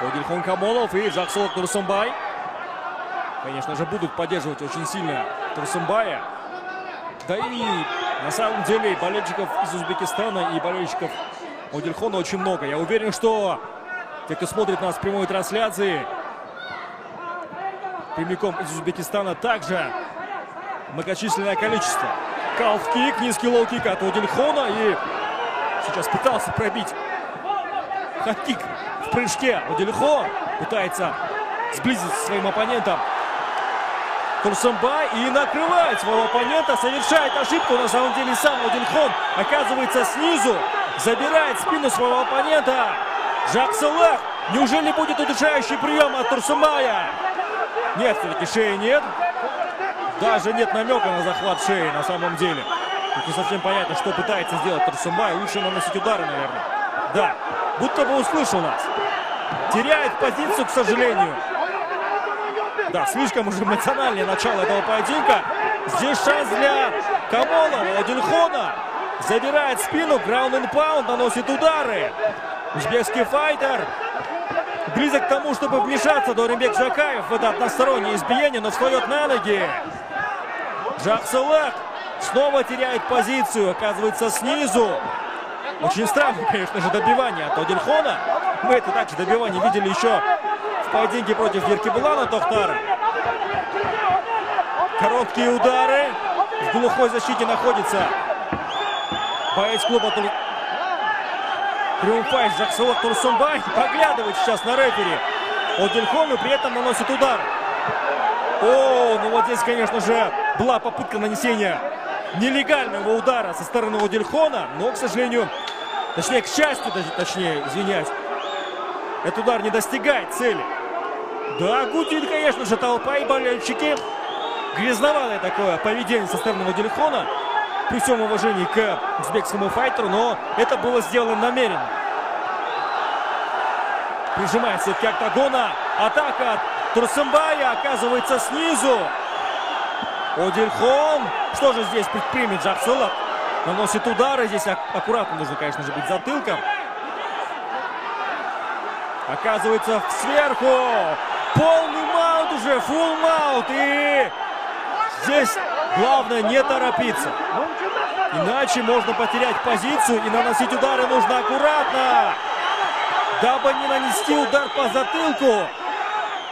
Одильхон Камолов и Жаксулок Турсумбай. Конечно же, будут поддерживать очень сильно Турсумбая. Да и на самом деле болельщиков из Узбекистана и болельщиков Одильхона очень много. Я уверен, что те, кто смотрит нас в прямой трансляции, прямиком из Узбекистана, также многочисленное количество. Калф-кик, низкий лоу-кик от Одильхона. И сейчас пытался пробить хат-кик прыжке. Одильхон пытается сблизиться со своим оппонентом. Турсамбай и накрывает своего оппонента, совершает ошибку. На самом деле сам Одильхон оказывается снизу, забирает спину своего оппонента. Жак Салах. Неужели будет удушающий прием от Турсумбая? Нет, все-таки шеи нет. Даже нет намека на захват шеи на самом деле. Тут не совсем понятно, что пытается сделать Турсумбай. Лучше наносить удары, наверное. Да, будто бы услышал нас. Теряет позицию, к сожалению. Да, слишком уже эмоциональное начало этого поединка. Здесь шанс для Камолова, Одинхона. Забирает спину, граунд and паунд, наносит удары. Узбекский файтер близок к тому, чтобы вмешаться Доримбек Жакаев в это одностороннее избиение, но встает на ноги. Джаксалак снова теряет позицию, оказывается снизу. Очень странно, конечно же, добивание от Одельхона. Мы это также добивание видели еще в поединке против Еркебулана Тохтара. Короткие удары. В глухой защите находится боец клуба Тур... Триумфайт Жаксалак Турсумбай. Поглядывает сейчас на рефери. Одельхон и при этом наносит удар. О, ну вот здесь, конечно же, была попытка нанесения нелегального удара со стороны Одельхона, но, к сожалению, точнее, к счастью, точнее, извиняюсь, этот удар не достигает цели. Да, Гутин, конечно же, толпа и болельщики. Грязноватое такое поведение со стороны Одельхона. При всем уважении к узбекскому файтеру, но это было сделано намеренно. Прижимается к октагона. Атака от Турсымбая оказывается снизу. Одельхон. Что же здесь предпримет Джаксулов? Наносит удары. Здесь аккуратно нужно, конечно же, быть затылком. Оказывается сверху. Полный маунт уже. Фулл маунт. И здесь главное не торопиться. Иначе можно потерять позицию. И наносить удары нужно аккуратно. Дабы не нанести удар по затылку.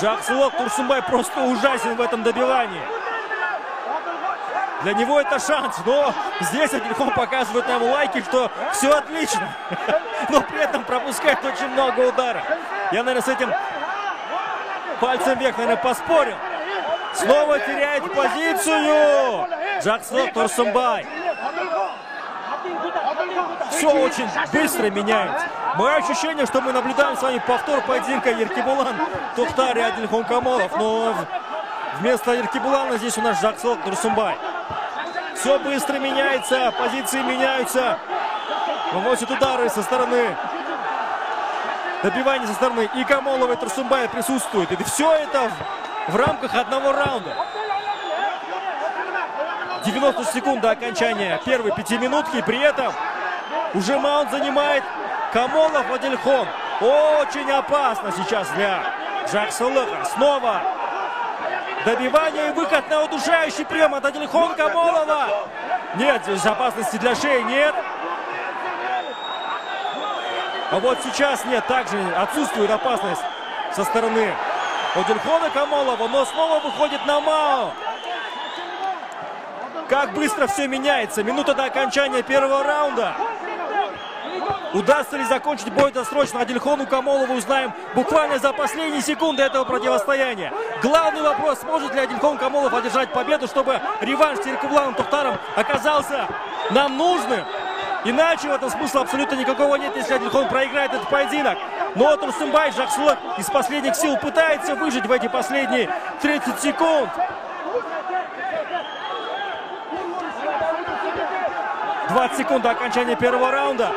Джаксулок Турсумбай просто ужасен в этом добивании. Для него это шанс, но здесь Адельхон показывает нам лайки, что все отлично. Но при этом пропускает очень много ударов. Я, наверное, с этим пальцем вверх, наверное, поспорил. Снова теряет позицию. Джаксулок Турсумбай. Все очень быстро меняется. Мое ощущение, что мы наблюдаем с вами повтор поединка Еркибулан, Тухтар и Адильхон Камолов. Но вместо Еркибулана здесь у нас Жаксок Нурсумбай. Все быстро меняется, позиции меняются. Наносит удары со стороны добивания со стороны и Камолова, и Турсумбая присутствует. И все это в, в рамках одного раунда. 90 секунд до окончания первой пятиминутки. При этом уже маунт занимает Камолов Адельхон. Очень опасно сейчас для Джаксалыха. Снова добивание и выход на удушающий прием от Адельхон Камолова. Нет, здесь опасности для шеи нет. А вот сейчас нет, также отсутствует опасность со стороны Одельхона Камолова, но снова выходит на маунт. Как быстро все меняется. Минута до окончания первого раунда. Удастся ли закончить бой досрочно Адельхону Камолову, узнаем буквально за последние секунды этого противостояния. Главный вопрос, сможет ли Адельхон Камолов одержать победу, чтобы реванш с Терекубланом Тухтаром оказался нам нужным. Иначе в этом смысла абсолютно никакого нет, если Адельхон проиграет этот поединок. Но Турсумбай Жаксулак из последних сил пытается выжить в эти последние 30 секунд. 20 секунд до окончания первого раунда.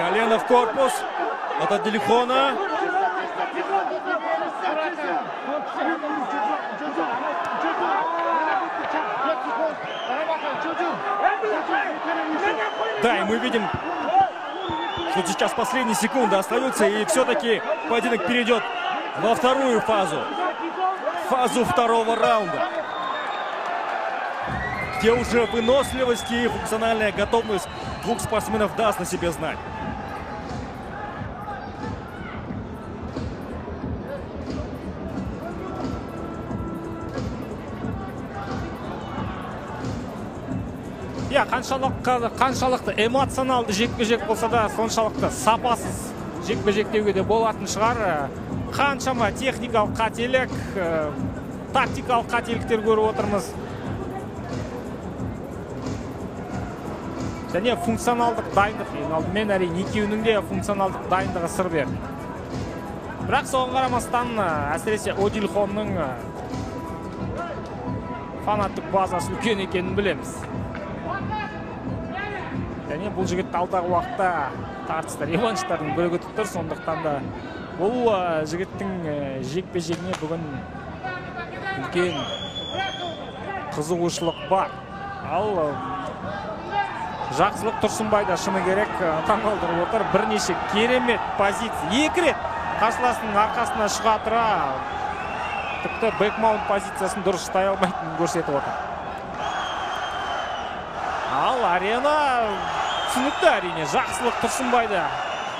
Колено в корпус от Аделихона. Да, и мы видим что сейчас последние секунды остаются, и все-таки поединок перейдет во вторую фазу. Фазу второго раунда. Где уже выносливость и функциональная готовность двух спортсменов даст на себе знать. Иә қаншалықты қаншалықты эмоционалды жекпе жек болса да соншалықты сапасыз жекпе жек деуге де болатын шығар. Қаншама техникалық қателік ә, тактикалық қателіктер көріп отырмыз. Және функционалдық дайындық ең алдымен әрине екеуінің де функционалдық дайындығы сыр берді. Бірақ соған қарамастан ә, әсіресе одильхонның фанаттық базасы үлкен екенін білеміз. Және бұл жігіт алдағы уақытта тартысты реванштардың бірі күтіп тұр. Сондықтан да бұл жігіттің жекпе жегіне бүгін үлкен қызығушылық бар. Ал жақсылық тұрсынбай да шыны керек таңғалдырып отыр. Бірнеше керемет позиция. Екі рет қарсыласының арқасына шыға тұра. Тіпті бэкмаунт позициясын дұрыс ұстай алмайтынын көрсетіп отыр. Ал арена түсінікті әрине. Жақсылық тұрсынбайды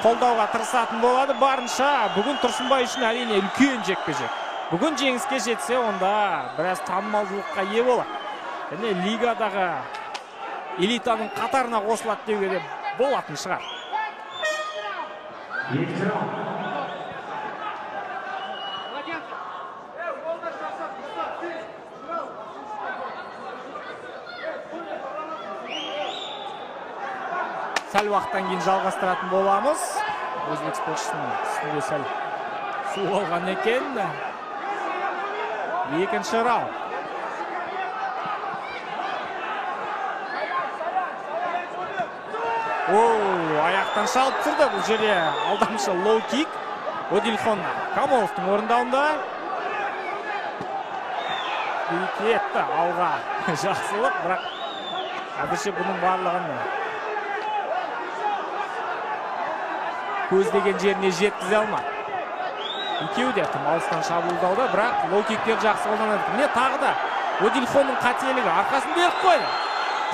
қолдауға тырысатын болады. Барынша бүгін тұрсынбай үшін әрине үлкен жекпе жек бүгін жеңіске жетсе онда біраз танымалдылыққа ие болады. Және лигадағы элитаның қатарына қосылады деуге де болатын шығар. Сәл уақыттан кейін жалғастыратын боламыз. Өзбек спортшысының үстінде сәл су алған екен. Екінші раунд. Оу аяқтан шалып тұрды бұл жерде алдамшы лоу кик одильхон камоловтың орындауында. Кетті алға. Жақсылық бірақ әзірше бұның барлығын көздеген жеріне жеткізе алмады екеуі де тым алыстан шабуылдауда бірақ лоу жақсы қолданады. Міне тағы да одильхонның қателігі арқасын беріп қойды.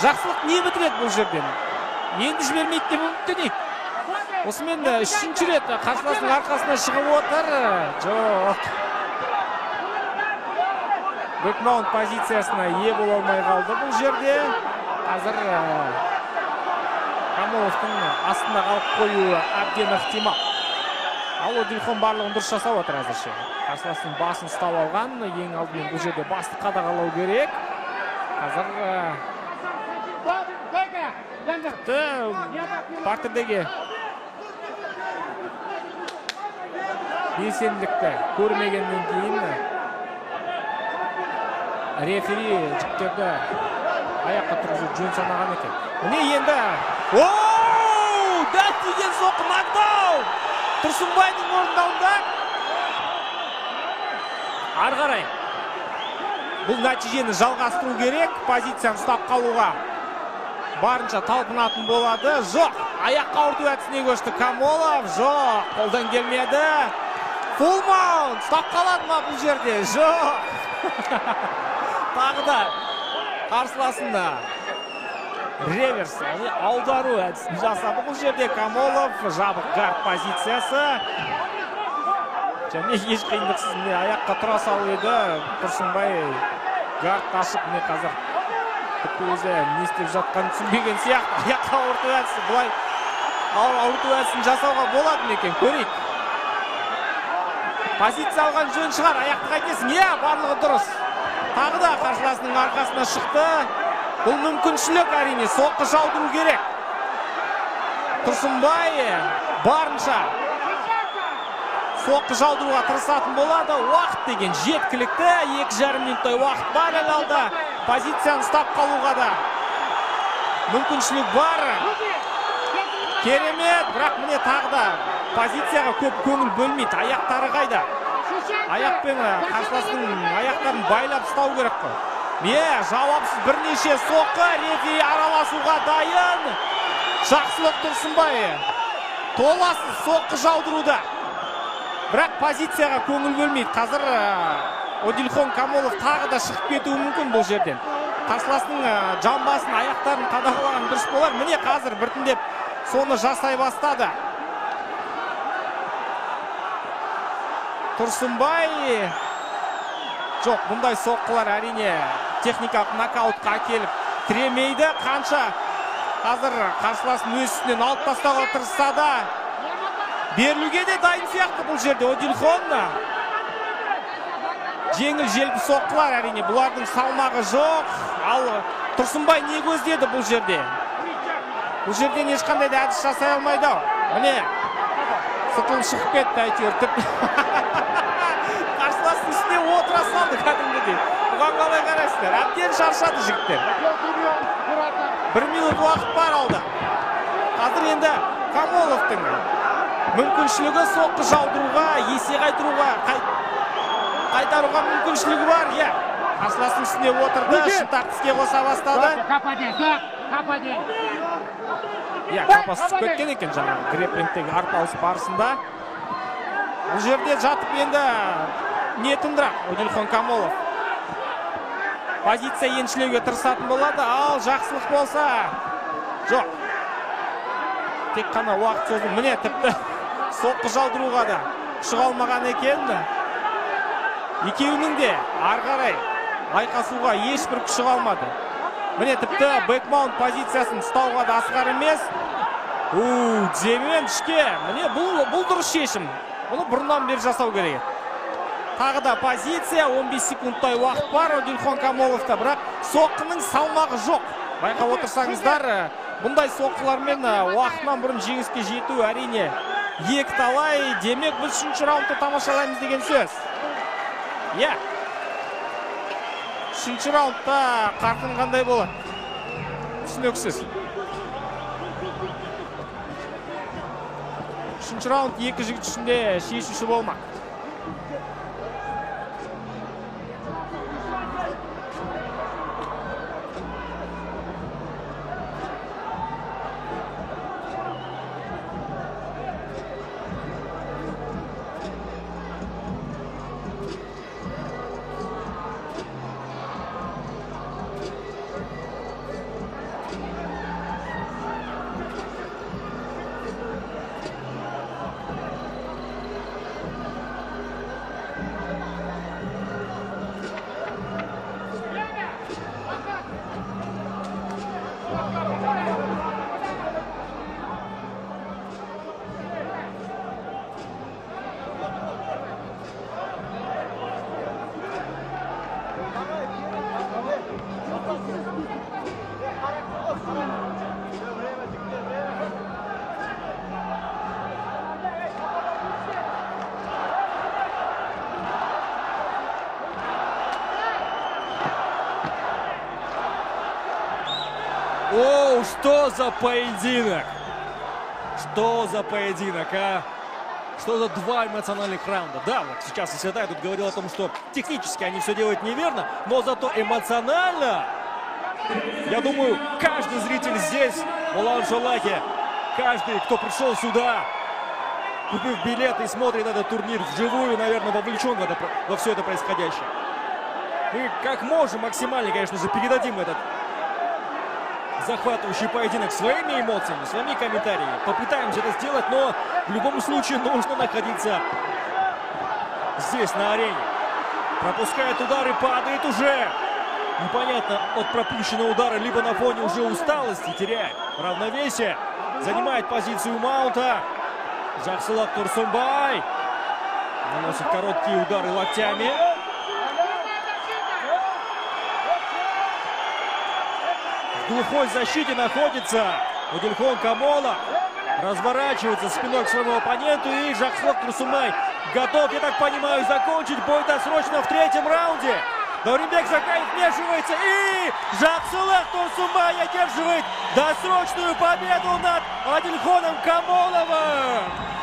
Жақсылық не бітіреді бұл жерден? Енді жібермейді деп үміттенейік. Осымен үшінші рет қарсыласының арқасына шығып отыр. Жоқ. Бэкмаунт позициясына ие бола алмай қалды бұл жерде. Қазір камоловтың астында қалып қоюы әбден ықтимал. Ал одильхон барлығын дұрыс жасап отыр әзірше. Қарсыласының басын ұстап алған ең алдымен бұл жерде басты қадағалау керек. Қазір тіпті партердегі белсенділікті көрмегеннен кейін рефери жігіттерді аяққа тұрғызып жөн санаған екен. Міне енді оу дәл тиген соққы нокдаун! Тұрсынбайдың орындауында ары қарай бұл нәтижені жалғастыру керек. Позицияны ұстап қалуға барынша талпынатын болады. Жоқ аяққа ауырту әдісіне көшті камолов. Жоқ қолдан келмеді. Фул маунт ұстап қалады ма бұл жерде? Жоқ. Тағы да қарсыласында. Реверс аудару әдісін жасады бұл жерде камолов жабық гард позициясы. Және еш қиындықсыз міне аяққа тұра салу еді. Тұрсынбай гард ашып міне қазір тіпті өзі не істеп жатқанын түсінбеген сияқты. Аяққа ауырту әдісі былай ауырту әдісін жасауға болады ма екен? Көрейік. Позиция алған жөн шығар. Аяқты қайтесің. Иә барлығы дұрыс. Тағы да қарсыласының арқасына шықты. Бұл мүмкіншілік әрине соққы жаудыру керек. Тұрсынбай барынша соққы жаудыруға тырысатын болады. Уақыт деген жеткілікті екі жарым минуттай уақыт бар әлі алда. Позицияны ұстап қалуға да мүмкіншілік бар. Керемет бірақ міне тағы да позицияға көп көңіл бөлмейді. Аяқтары қайда? Аяқпен қарсыласының аяқтарын байлап ұстау керек қой. Иә жауапсыз бірнеше соққы рефери араласуға дайын. Жақсылық тұрсынбай. Толассыз соққы жаудыруда бірақ позицияға көңіл бөлмейді. Қазір одильхон камолов тағы да шығып кетуі мүмкін бұл жерден. Қарсыласының жамбасын аяқтарын қадағалаған дұрыс болар. Міне қазір біртіндеп соны жасай бастады. Тұрсынбай. Жоқ бұндай соққылар әрине техникалық нокаутқа әкеліп тіремейді. Қанша қазір қарсыласын өз үстінен алып тастауға тырысса да берілуге де дайын сияқты бұл жерде одильхон жеңіл желпі соққылар әрине бұлардың салмағы жоқ. Ал тұрсынбай не көздеді бұл жерде? Бұл жерден ешқандай да әдіс жасай алмайды ау. Міне сытылып шығып кетті әйтеуір қарсыластың үстіне отыра қарайсыздар әбден шаршады жігіттер бір минут уақыт бар алда қазір енді камоловтың мүмкіншілігі соққы жаудыруға есе қайтаруға қайтаруға мүмкіншілігі бар иә қарсыластың үстіне отырды шынтақ іске қоса бастады иә қапас түсіп кеткен екен жаңағы греплингтегі арпалыс барысында бұл жерде жатып енді не тындырақ одильхон камолов позиция еншілеуге тырысатын болады. Ал жақсылық болса. Жоқ. Тек қана уақыт созу міне тіпті соққы жаудыруға да шыға алмаған екен. Екеуінің де ары қарай айқасуға ешбір күші қалмады. Міне тіпті бэкмаунт позициясын ұстауға да асығар емес. У міне бұл бұл дұрыс шешім. Бұны бұрыннан бері жасау керек тағы да позиция. 15 секундтай уақыт бар. Одильхон камоловта бірақ соққының салмағы жоқ. Байқап отырсаңыздар бұндай соққылармен уақытынан бұрын жеңіске жету әрине екі талай демек біз үшінші раундты тамашалаймыз деген сөз. Иә. Үшінші раундта қарқын қандай болады? Түсініксіз. Үшінші раунд екі жігіт ішінде шешуші болмақ. Оу, что за поединок! Что за поединок, а? Что за два эмоциональных раунда? Да, вот сейчас Исетай тут говорил о том, что технически они все делают неверно, но зато эмоционально, я думаю, каждый зритель здесь, в Лауншалаке, каждый, кто пришел сюда, купив билет и смотрит этот турнир вживую, наверное, вовлечен в это, во все это происходящее. Мы как можем максимально, конечно же, передадим этот захватывающий поединок своими эмоциями, своими комментариями. Попытаемся это сделать, но в любом случае нужно находиться здесь, на арене. Пропускает удары, падает уже. Непонятно от пропущенного удара, либо на фоне уже усталости теряет равновесие. Занимает позицию маунта. Жаксылак Турсумбай. Наносит короткие удары локтями. В глухой защите находится Удельхон Камола. Разворачивается спиной к своему оппоненту. И Жакслок Турсумай готов, я так понимаю, закончить бой досрочно в третьем раунде. Дауринбек Закаев вмешивается. И Жаксулах Турсумай одерживает досрочную победу над Адильхоном Камоловым.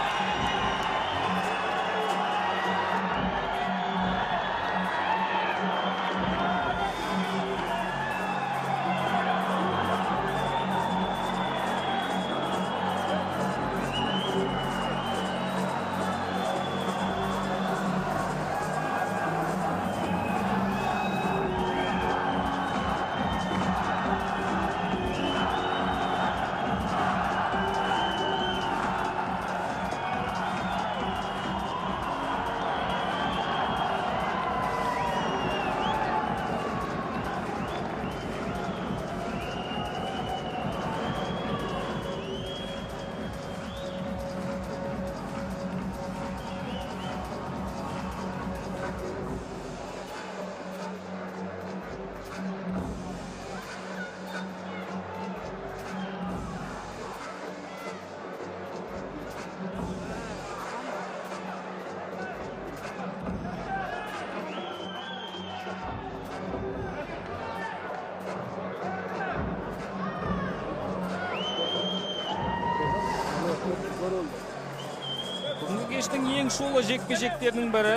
Кештің ең шулы жекпе жектерінің бірі.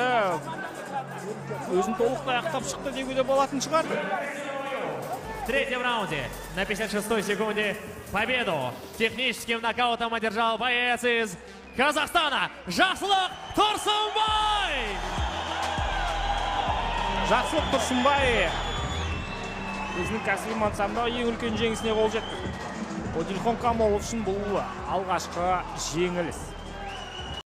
Өзін толықтай ақтап шықты деуге де болатын шығар. В третьем раунде на 56-й секунде победу техническим нокаутом одержал боец из Казахстана. Жақсылық Тұрсынбай! жақсылық тұрсынбай. Өзінің кәсіби мансабындағы ең үлкен жеңісіне қол жетті одильхон камолов үшін бұл алғашқы жеңіліс.